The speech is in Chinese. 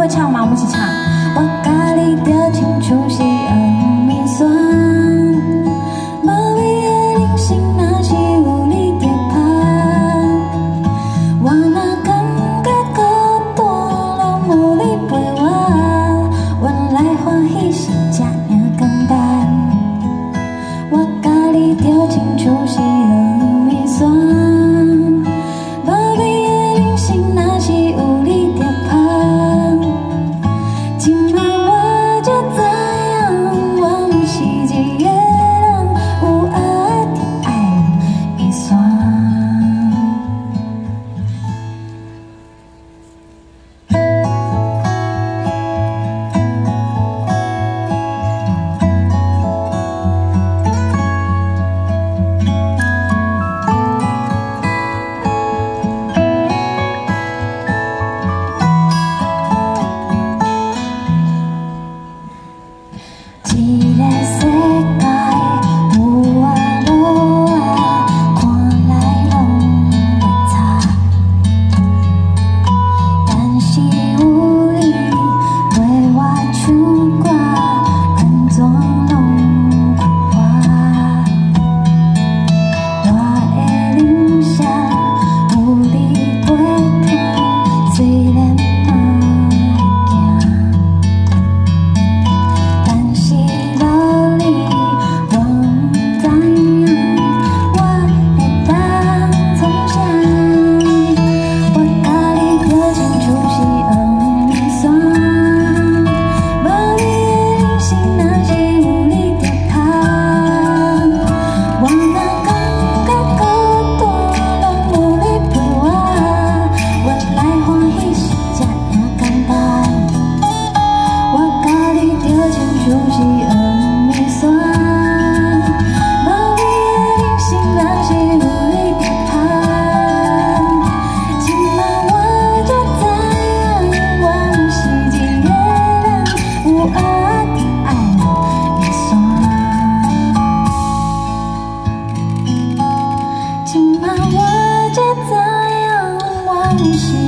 会唱吗？我们一起唱。我咖喱的青出西。情。oh